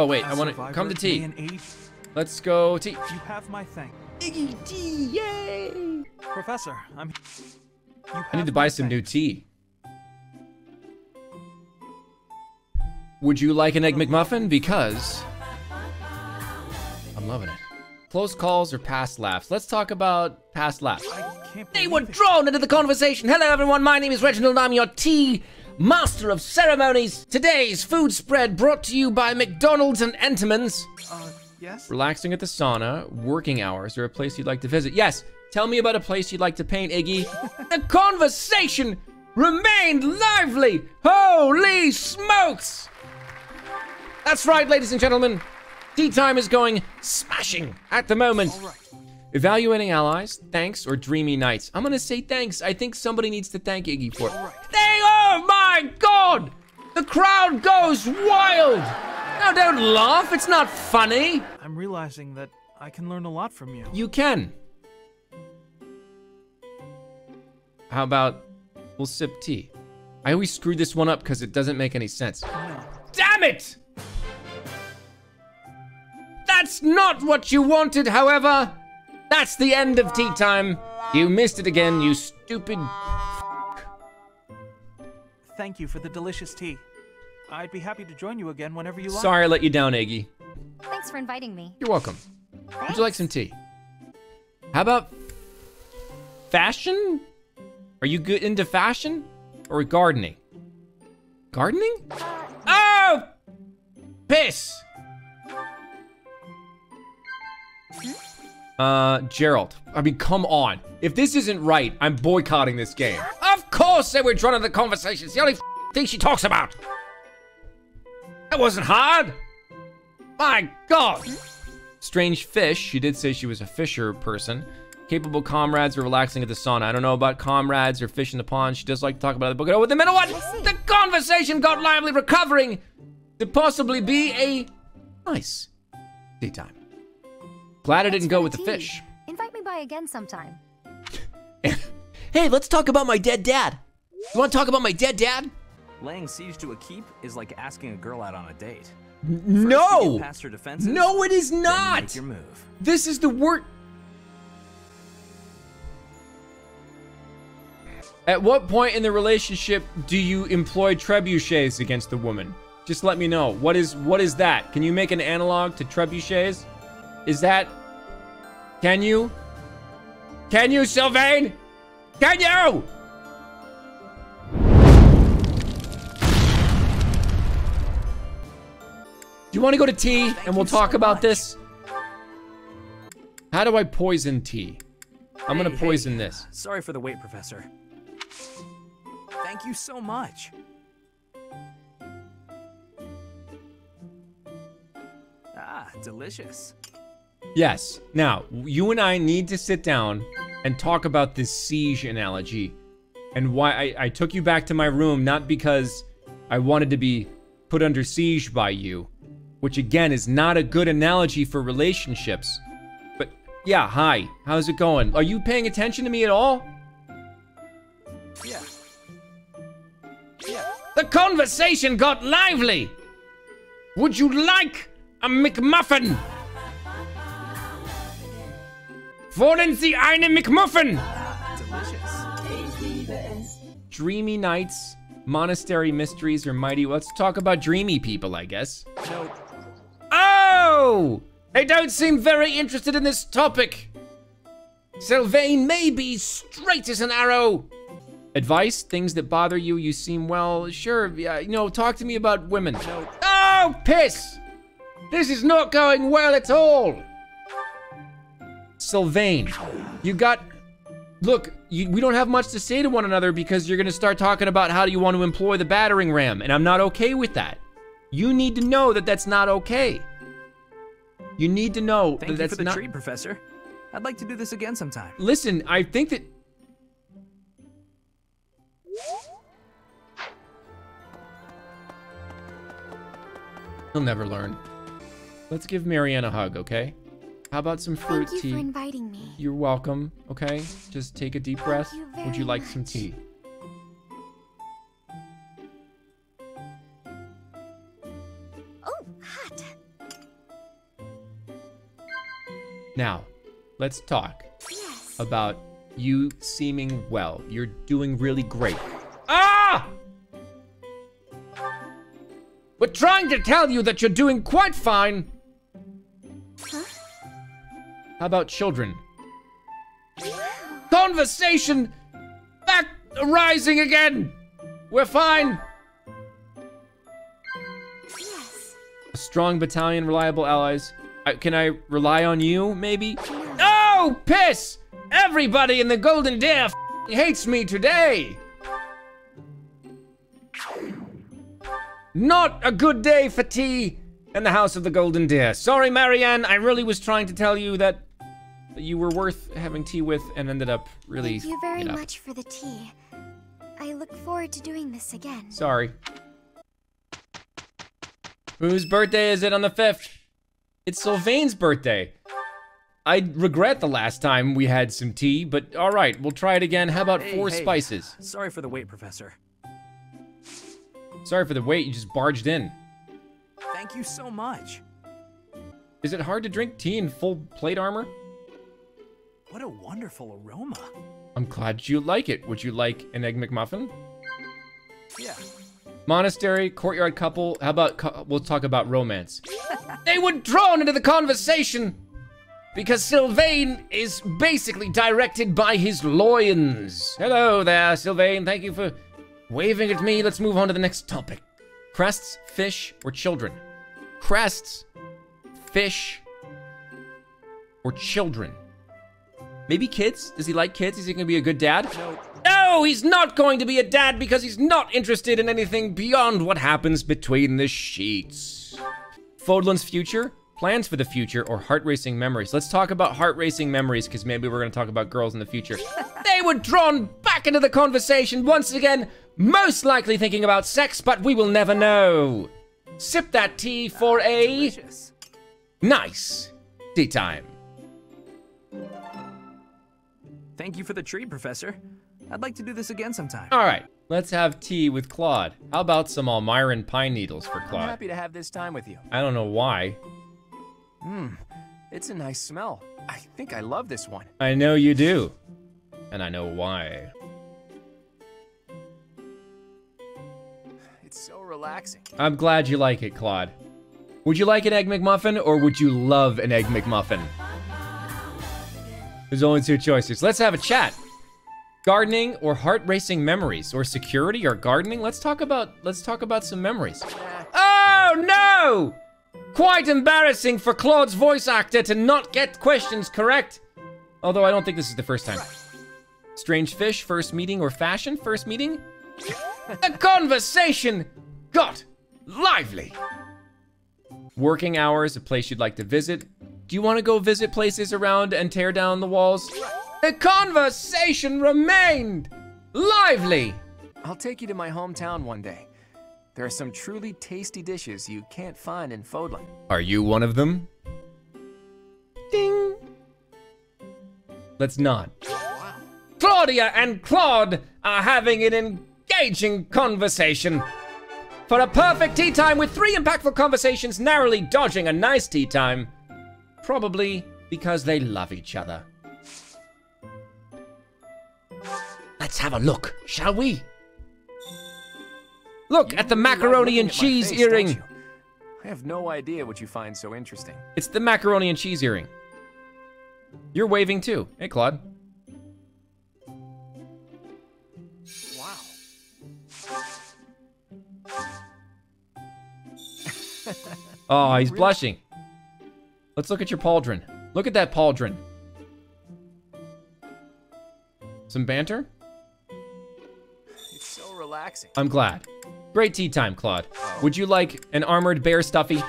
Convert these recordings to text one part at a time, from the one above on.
Oh wait, I want to come to tea. Let's go tea. You have my thanks. Iggy tea, yay! Professor, I'm. You I need to buy my some new tea. Would you like an egg McMuffin? Because I'm loving it. Close calls or past laughs? Let's talk about past laughs. They were it. drawn into the conversation. Hello, everyone. My name is Reginald. I'm your tea master of ceremonies. Today's food spread brought to you by McDonald's and Entenmann's. Uh, yes? Relaxing at the sauna, working hours, or a place you'd like to visit. Yes, tell me about a place you'd like to paint, Iggy. the conversation remained lively. Holy smokes! That's right, ladies and gentlemen. Tea time is going smashing at the moment. All right. Evaluating allies, thanks, or dreamy nights. I'm gonna say thanks. I think somebody needs to thank Iggy for it. My god! The crowd goes wild! Now don't laugh, it's not funny. I'm realizing that I can learn a lot from you. You can. How about we'll sip tea? I always screw this one up because it doesn't make any sense. Damn it! That's not what you wanted, however. That's the end of tea time. You missed it again, you stupid. Thank you for the delicious tea. I'd be happy to join you again whenever you like. Sorry I let you down, Iggy. Thanks for inviting me. You're welcome. Would you like some tea? How about fashion? Are you good into fashion or gardening? Gardening? Oh! Piss! Uh, Gerald. I mean, come on. If this isn't right, I'm boycotting this game. Of course they were drawn into the conversation. It's the only thing she talks about. That wasn't hard. My God. Strange fish. She did say she was a fisher person. Capable comrades are relaxing at the sauna. I don't know about comrades or fish in the pond. She does like to talk about the book. Oh, with the middle one. The conversation got lively, recovering to possibly be a nice tea time. Glad I didn't go with the fish. Invite me by again sometime. hey, let's talk about my dead dad. You want to talk about my dead dad? Laying siege to a keep is like asking a girl out on a date. First, No. past her defenses, No, it is then you not. your move. This is the word. At what point in the relationship do you employ trebuchets against the woman? Just let me know. What is what is that? Can you make an analog to trebuchets? Is that Can you? Can you, Sylvain? Can you? You want to go to tea and we'll you so talk about much. this? How do I poison tea? I'm gonna Hey, poison hey, this. Sorry for the wait, Professor. Thank you so much. Ah, delicious. Yes. Now, you and I need to sit down and talk about this siege analogy and why I, I took you back to my room, not because I wanted to be put under siege by you, which again is not a good analogy for relationships. But yeah, hi. How's it going? Are you paying attention to me at all? Yeah. Yeah. The conversation got lively. Would you like a McMuffin? Wollen Sie eine McMuffin? Delicious. Dreamy nights, monastery mysteries, or mighty. Let's talk about dreamy people, I guess. They don't seem very interested in this topic. Sylvain may be straight as an arrow. Advice, things that bother you, you seem well, sure, yeah, you know, talk to me about women. no. Oh, piss! This is not going well at all. Sylvain, you got. Look, you, we don't have much to say to one another because you're gonna start talking about how do you want to employ the battering ram, and I'm not okay with that. You need to know that that's not okay. You need to know Thank that you that's for the not. treat, Professor. I'd like to do this again sometime. Listen, I think that. He'll never learn. Let's give Marianne a hug, okay? How about some fruit Thank you tea? for inviting me. You're welcome, okay? Just take a deep breath. you Would you very like some tea? Now, let's talk Yes. about you seeming well. You're doing really great. Ah! We're trying to tell you that you're doing quite fine. Huh? How about children? Conversation back rising again. We're fine. Yes. A strong battalion, reliable allies. I, can I rely on you, maybe? Oh, piss! Everybody in the Golden Deer hates me today. Not a good day for tea in the House of the Golden Deer. Sorry, Marianne. I really was trying to tell you that you were worth having tea with and ended up really. Thank you very much for the tea. I look forward to doing this again. Sorry. Whose birthday is it on the 5th? It's Sylvain's birthday. I regret the last time we had some tea, but all right, we'll try it again. How about Hey, four hey. spices? Sorry for the wait, Professor. Sorry for the wait, you just barged in. Thank you so much. Is it hard to drink tea in full plate armor? What a wonderful aroma. I'm glad you like it. Would you like an egg McMuffin? Yeah. Monastery, courtyard couple. How about we'll talk about romance? they were drawn into the conversation because Sylvain is basically directed by his loins. Hello there, Sylvain. Thank you for waving at me. Let's move on to the next topic. Crests, fish, or children? Crests, fish, or children? Maybe kids? Does he like kids? Is he gonna be a good dad? No, No, he's not going to be a dad because he's not interested in anything beyond what happens between the sheets. Fodlan's future, plans for the future, or heart racing memories. Let's talk about heart racing memories because maybe we're going to talk about girls in the future. they were drawn back into the conversation once again, most likely thinking about sex, but we will never know. Sip that tea ah, for a delicious. nice tea time. Thank you for the treat, Professor. I'd like to do this again sometime. All right, let's have tea with Claude. How about some Almyran pine needles for Claude? I'm happy to have this time with you. I don't know why. Mmm, it's a nice smell. I think I love this one. I know you do. And I know why. It's so relaxing. I'm glad you like it, Claude. Would you like an Egg McMuffin or would you love an Egg McMuffin? There's only two choices. Let's have a chat. Gardening or heart racing memories or security or gardening? Let's talk about let's talk about some memories. Oh no! Quite embarrassing for Claude's voice actor to not get questions correct. Although I don't think this is the first time. Strange fish, first meeting, or fashion, first meeting? the conversation got lively. Working hours, a place you'd like to visit. Do you want to go visit places around and tear down the walls? The conversation remained lively. I'll take you to my hometown one day. There are some truly tasty dishes you can't find in Fodlan. Are you one of them? Ding. Let's not. Claudia and Claude are having an engaging conversation. For a perfect tea time with three impactful conversations, narrowly dodging a nice tea time. Probably because they love each other. Let's have a look, shall we? Look at the You like macaroni and cheese face, earring. I have no idea what you find so interesting. It's the macaroni and cheese earring. You're waving too. Hey, Claude. Wow. Oh, he's blushing. Let's look at your pauldron. Look at that pauldron. Some banter? Relaxing. I'm glad. Great tea time, Claude. Would you like an armored bear stuffy?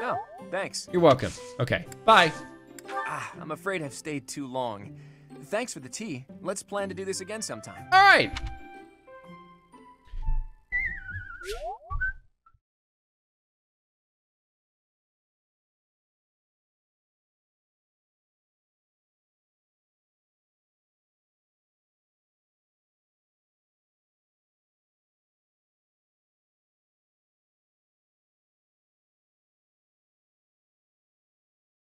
No, thanks. You're welcome. Okay, bye. Ah, I'm afraid I've stayed too long. Thanks for the tea. Let's plan to do this again sometime. All right.